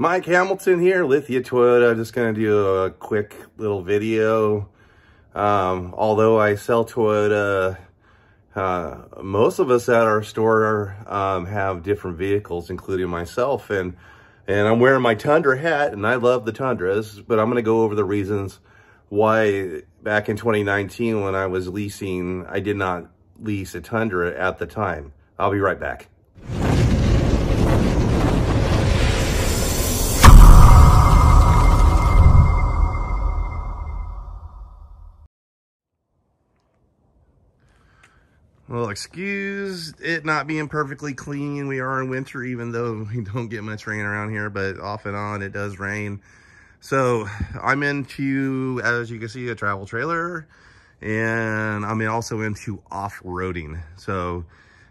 Mike Hamilton here, Lithia Toyota. Just going to do a quick little video. Um, although I sell Toyota, uh, most of us at our store um, have different vehicles, including myself. And, and I'm wearing my Tundra hat, and I love the Tundras, but I'm going to go over the reasons why back in 2019 when I was leasing, I did not lease a Tundra at the time. I'll be right back. Well, excuse it not being perfectly clean. We are in winter, even though we don't get much rain around here, but off and on it does rain. So I'm into, as you can see, a travel trailer, and I'm also into off-roading. So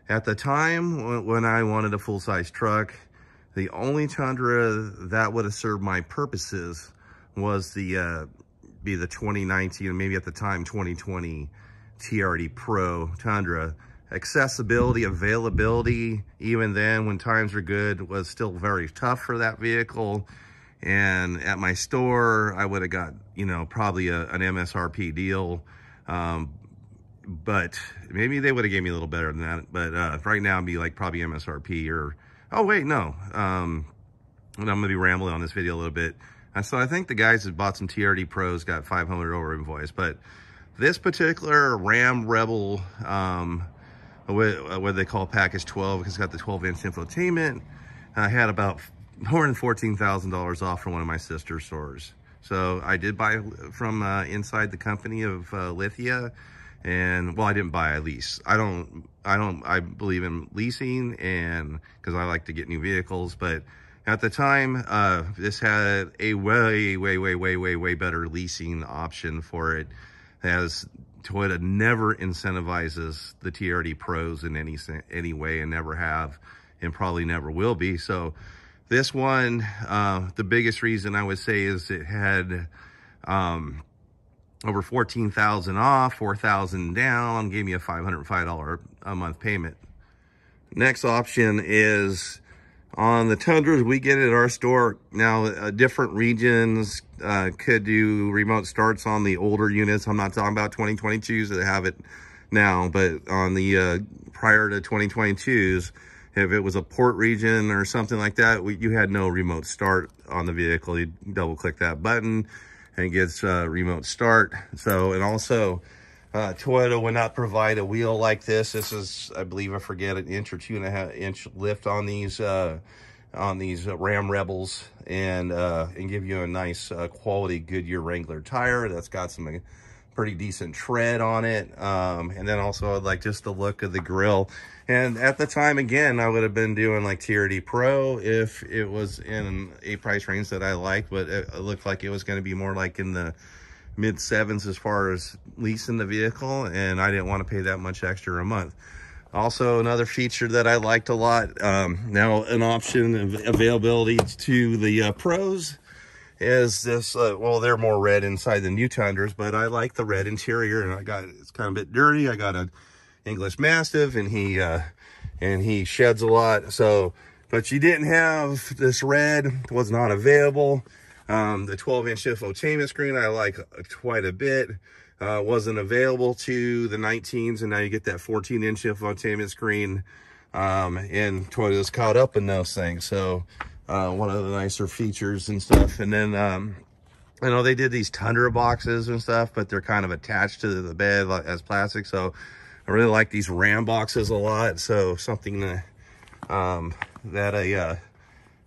at the time when I wanted a full-size truck, the only Tundra that would have served my purposes was the, uh, be the 2019, maybe at the time 2020 TRD Pro Tundra. Accessibility, availability, even then when times were good, was still very tough for that vehicle. And at my store, I would have got, you know, probably a, an MSRP deal. Um, but maybe they would have gave me a little better than that. But uh, right now, it'd be like probably MSRP or, oh, wait, no. Um, I'm going to be rambling on this video a little bit. And so I think the guys that bought some TRD Pros got 500 over invoice. But this particular Ram Rebel, um, what, what they call package 12, because it's got the 12 inch infotainment, I had about more than $14,000 off from one of my sister stores. So I did buy from uh, inside the company of uh, Lithia and well, I didn't buy, a lease. I don't, I don't, I believe in leasing and because I like to get new vehicles, but at the time, uh, this had a way, way, way, way, way, way better leasing option for it as Toyota never incentivizes the TRD pros in any, any way and never have and probably never will be. So this one, uh, the biggest reason I would say is it had um, over 14,000 off, 4,000 down, gave me a $505 a month payment. Next option is on the Tundras we get at our store. Now, uh, different regions uh, could do remote starts on the older units. I'm not talking about 2022s that have it now, but on the uh, prior to 2022s, if it was a port region or something like that, we, you had no remote start on the vehicle. You double click that button and it gets uh, remote start. So, and also uh, Toyota would not provide a wheel like this. This is, I believe, I forget, an inch or two and a half inch lift on these uh, on these Ram Rebels and uh, and give you a nice uh, quality Goodyear Wrangler tire that's got some pretty decent tread on it. Um, and then also I'd like just the look of the grill. And at the time, again, I would have been doing like TRD Pro if it was in a price range that I liked, but it, looked like it was going to be more like in the mid sevens as far as leasing the vehicle. And I didn't want to pay that much extra a month. Also, another feature that I liked a lot, um, now an option of availability to the uh, pros is this, uh, well, they're more red inside than new Tundras, but I like the red interior and I got, it's kind of a bit dirty. I got an English Mastiff and he, uh, and he sheds a lot. So, but you didn't have this red was not available. Um, the 12 inch infotainment screen, I like quite a bit. Uh, wasn't available to the 19s and now you get that 14 inch infotainment screen. Um, and Toyota's caught up in those things. So, uh, one of the nicer features and stuff. And then, um, I know they did these Tundra boxes and stuff, but they're kind of attached to the bed as plastic. So I really like these Ram boxes a lot. So something that, um, that I, uh,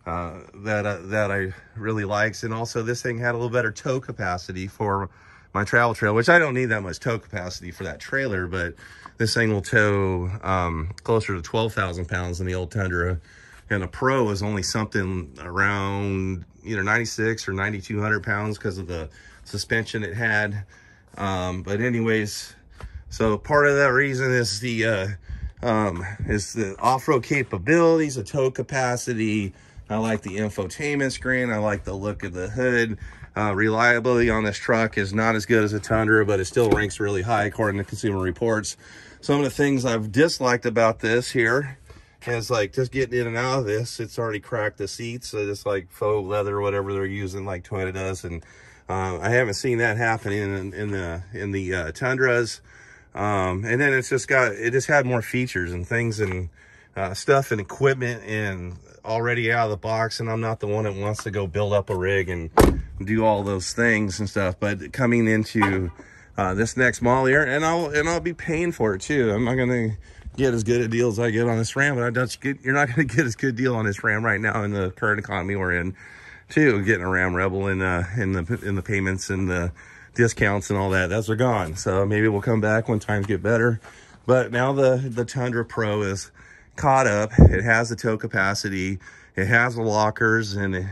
uh, that, uh, that I really likes. And also this thing had a little better tow capacity for my travel trailer, which I don't need that much tow capacity for that trailer, but this thing will tow, um, closer to 12,000 pounds than the old Tundra and a Pro is only something around either 96 or 9200 pounds because of the suspension it had. Um, but anyways, so part of that reason is the uh, um, is the off-road capabilities, the tow capacity. I like the infotainment screen. I like the look of the hood. Uh, reliability on this truck is not as good as a Tundra, but it still ranks really high according to Consumer Reports. Some of the things I've disliked about this here is like just getting in and out of this. It's already cracked the seats. So just like faux leather, or whatever they're using, like Toyota does. And uh, I haven't seen that happen in, in the in the uh, Tundras. Um, and then it's just got it just had more features and things and uh, stuff and equipment and already out of the box. And I'm not the one that wants to go build up a rig and do all those things and stuff. But coming into uh, this next model year, and I'll and I'll be paying for it too. I'm not gonna get as good a deal as I get on this Ram, but I don't you're not gonna get as good deal on this Ram right now in the current economy we're in, too. Getting a Ram Rebel in uh in the in the payments and the discounts and all that, those are gone. So maybe we'll come back when times get better. But now the the Tundra Pro is caught up. It has the tow capacity. It has the lockers and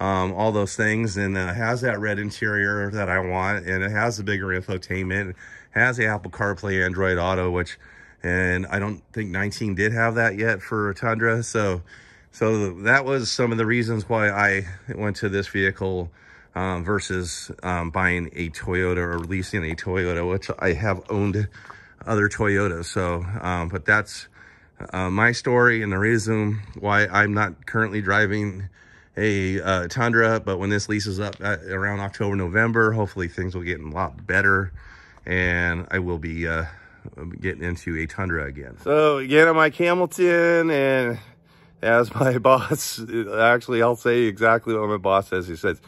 um, all those things and uh, has that red interior that I want and it has the bigger infotainment, it has the Apple CarPlay Android Auto, which, and I don't think 19 did have that yet for a Tundra. So, so that was some of the reasons why I went to this vehicle um, versus um, buying a Toyota or leasing a Toyota, which I have owned other Toyotas. So, um, but that's uh, my story and the reason why I'm not currently driving a uh, Tundra, but when this lease is up at, around October, November, hopefully things will get a lot better and I will be uh, getting into a Tundra again. So again, I'm Mike Hamilton and as my boss, actually I'll say exactly what my boss says. He says,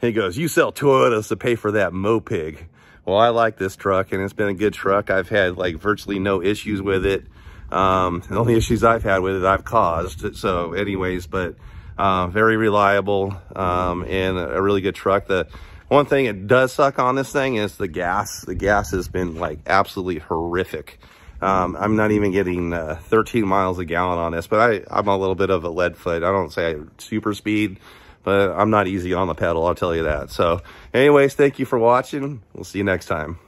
he goes, you sell Toyotas to pay for that Mopar. Well, I like this truck and it's been a good truck. I've had like virtually no issues with it. Um, the only issues I've had with it, I've caused. So anyways, but uh, very reliable um, and a really good truck. The one thing it does suck on this thing is the gas. The gas has been like absolutely horrific. Um, I'm not even getting uh, 13 miles a gallon on this, but I, I'm a little bit of a lead foot. I don't say super speed, but I'm not easy on the pedal, I'll tell you that. So anyways, thank you for watching. We'll see you next time.